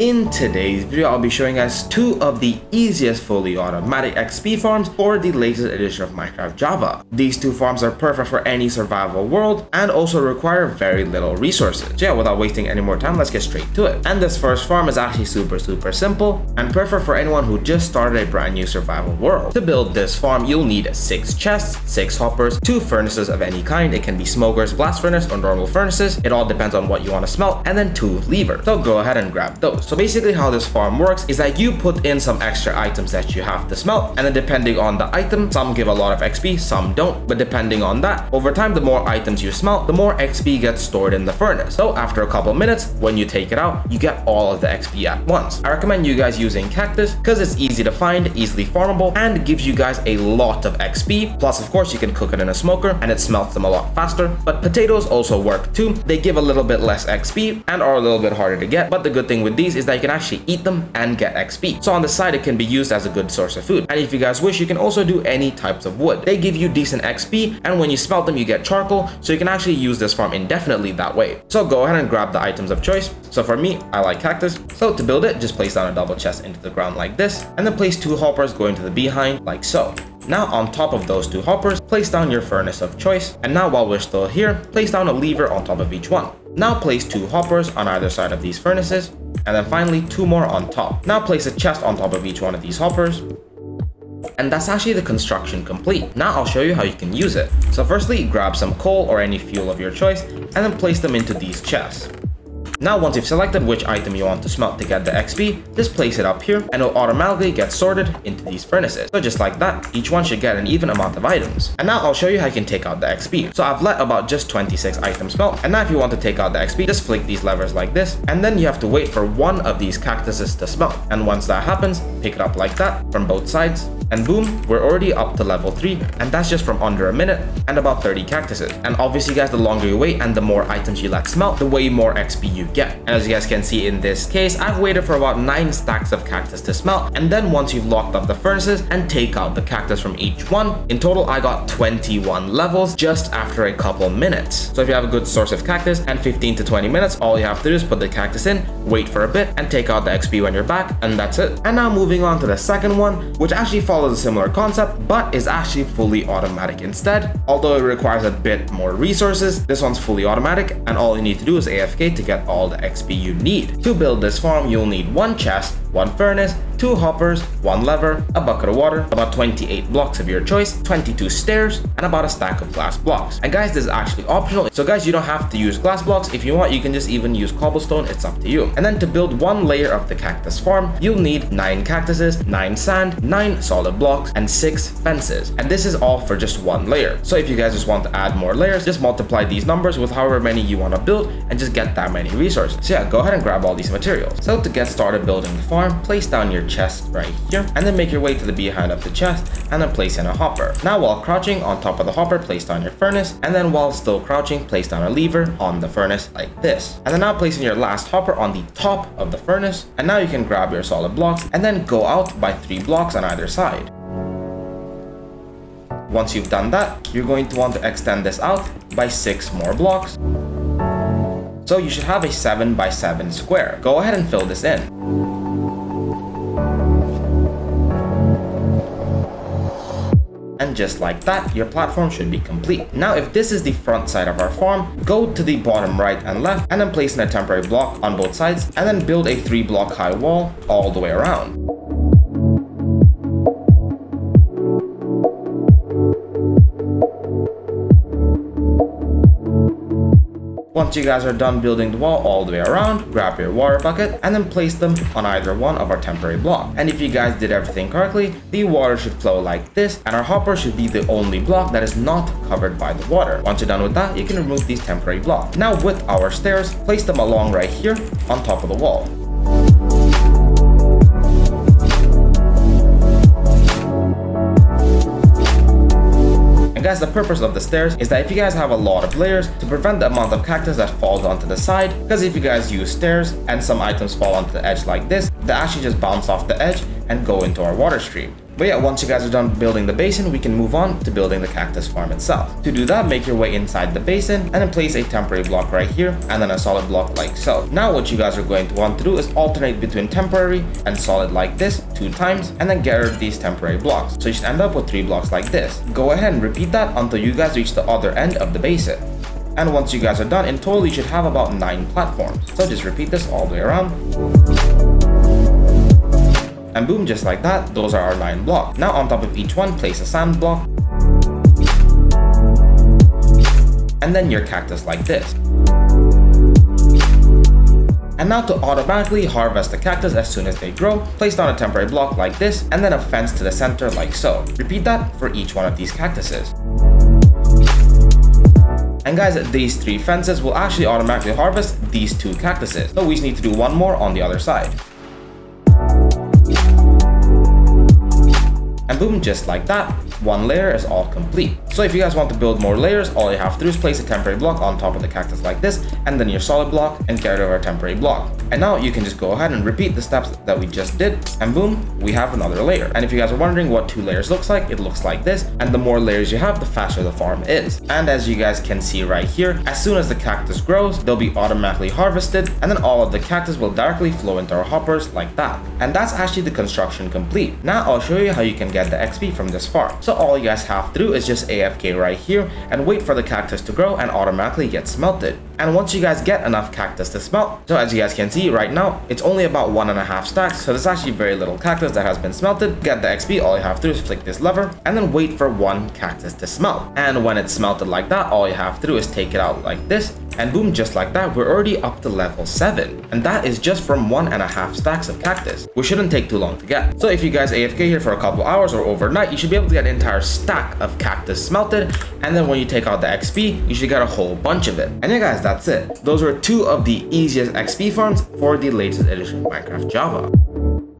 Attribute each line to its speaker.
Speaker 1: In today's video, I'll be showing us two of the easiest fully automatic XP farms for the latest edition of Minecraft Java. These two farms are perfect for any survival world and also require very little resources. So yeah, without wasting any more time, let's get straight to it. And this first farm is actually super super simple and perfect for anyone who just started a brand new survival world. To build this farm, you'll need 6 chests, 6 hoppers, 2 furnaces of any kind, it can be smokers, blast furnace, or normal furnaces, it all depends on what you want to smelt, and then 2 levers. So go ahead and grab those. So basically how this farm works is that you put in some extra items that you have to smelt and then depending on the item, some give a lot of XP, some don't. But depending on that, over time the more items you smelt, the more XP gets stored in the furnace. So after a couple minutes, when you take it out, you get all of the XP at once. I recommend you guys using cactus because it's easy to find, easily farmable, and gives you guys a lot of XP. Plus of course you can cook it in a smoker and it smelts them a lot faster. But potatoes also work too. They give a little bit less XP and are a little bit harder to get. But the good thing with these is that you can actually eat them and get XP. So on the side, it can be used as a good source of food. And if you guys wish, you can also do any types of wood. They give you decent XP, and when you smelt them, you get charcoal, so you can actually use this farm indefinitely that way. So go ahead and grab the items of choice. So for me, I like cactus. So to build it, just place down a double chest into the ground like this, and then place two hoppers going to the behind like so. Now on top of those two hoppers, place down your furnace of choice. And now while we're still here, place down a lever on top of each one. Now place two hoppers on either side of these furnaces, and then finally two more on top. Now place a chest on top of each one of these hoppers, and that's actually the construction complete. Now I'll show you how you can use it. So firstly, grab some coal or any fuel of your choice, and then place them into these chests. Now once you've selected which item you want to smelt to get the XP, just place it up here and it'll automatically get sorted into these furnaces. So just like that, each one should get an even amount of items. And now I'll show you how you can take out the XP. So I've let about just 26 items smelt and now if you want to take out the XP, just flick these levers like this and then you have to wait for one of these cactuses to smelt. And once that happens, pick it up like that from both sides and boom, we're already up to level 3 and that's just from under a minute and about 30 cactuses. And obviously guys, the longer you wait and the more items you let smelt, the way more XP you get. And as you guys can see in this case, I've waited for about 9 stacks of cactus to smelt and then once you've locked up the furnaces and take out the cactus from each one, in total I got 21 levels just after a couple minutes. So if you have a good source of cactus and 15 to 20 minutes, all you have to do is put the cactus in, wait for a bit and take out the XP when you're back and that's it. And now moving on to the second one, which actually follows a similar concept, but is actually fully automatic instead. Although it requires a bit more resources, this one's fully automatic, and all you need to do is AFK to get all the XP you need. To build this farm, you'll need one chest, one furnace, two hoppers, one lever, a bucket of water, about 28 blocks of your choice, 22 stairs, and about a stack of glass blocks. And guys, this is actually optional, so guys, you don't have to use glass blocks. If you want, you can just even use cobblestone, it's up to you. And then to build one layer of the cactus farm, you'll need 9 cactuses, 9 sand, 9 solid blocks, and 6 fences. And this is all for just one layer. So if you guys just want to add more layers, just multiply these numbers with however many you want to build and just get that many resources. So yeah, go ahead and grab all these materials. So to get started building the farm, place down your chest right here, and then make your way to the behind of the chest, and then place in a hopper. Now while crouching on top of the hopper, place down your furnace, and then while still crouching, place down a lever on the furnace like this. And then now placing your last hopper on the top of the furnace, and now you can grab your solid blocks, and then go out by three blocks on either side. Once you've done that, you're going to want to extend this out by 6 more blocks. So you should have a 7 by 7 square. Go ahead and fill this in. And just like that, your platform should be complete. Now, if this is the front side of our farm, go to the bottom right and left, and then place in a temporary block on both sides, and then build a three block high wall all the way around. Once you guys are done building the wall all the way around, grab your water bucket and then place them on either one of our temporary block. And if you guys did everything correctly, the water should flow like this and our hopper should be the only block that is not covered by the water. Once you're done with that, you can remove these temporary blocks. Now with our stairs, place them along right here on top of the wall. Guys, the purpose of the stairs is that if you guys have a lot of layers, to prevent the amount of cactus that falls onto the side, because if you guys use stairs and some items fall onto the edge like this, they actually just bounce off the edge and go into our water stream. But yeah, once you guys are done building the basin, we can move on to building the cactus farm itself. To do that, make your way inside the basin and then place a temporary block right here and then a solid block like so. Now what you guys are going to want to do is alternate between temporary and solid like this two times and then get rid of these temporary blocks. So you should end up with three blocks like this. Go ahead and repeat that until you guys reach the other end of the basin. And once you guys are done, in total you should have about 9 platforms. So just repeat this all the way around. And boom, just like that, those are our 9 blocks. Now on top of each one, place a sand block. And then your cactus like this. And now to automatically harvest the cactus as soon as they grow, place down a temporary block like this, and then a fence to the center like so. Repeat that for each one of these cactuses. And guys, these three fences will actually automatically harvest these two cactuses. So we just need to do one more on the other side. Boom, just like that, one layer is all complete. So if you guys want to build more layers, all you have to do is place a temporary block on top of the cactus like this, and then your solid block, and get rid of our temporary block. And now you can just go ahead and repeat the steps that we just did, and boom, we have another layer. And if you guys are wondering what two layers looks like, it looks like this, and the more layers you have, the faster the farm is. And as you guys can see right here, as soon as the cactus grows, they'll be automatically harvested, and then all of the cactus will directly flow into our hoppers like that. And that's actually the construction complete. Now I'll show you how you can get the XP from this farm. So all you guys have to do is just AFK right here and wait for the cactus to grow and automatically get smelted. And once you guys get enough cactus to smelt, so as you guys can see right now, it's only about one and a half stacks, so there's actually very little cactus that has been smelted. Get the XP, all you have to do is flick this lever, and then wait for one cactus to smelt. And when it's smelted like that, all you have to do is take it out like this, and boom, just like that, we're already up to level 7. And that is just from one and a half stacks of cactus, which shouldn't take too long to get. So if you guys AFK here for a couple hours or overnight, you should be able to get an entire stack of cactus smelted. And then when you take out the XP, you should get a whole bunch of it. And yeah guys, that's it. Those were two of the easiest XP farms for the latest edition of Minecraft Java.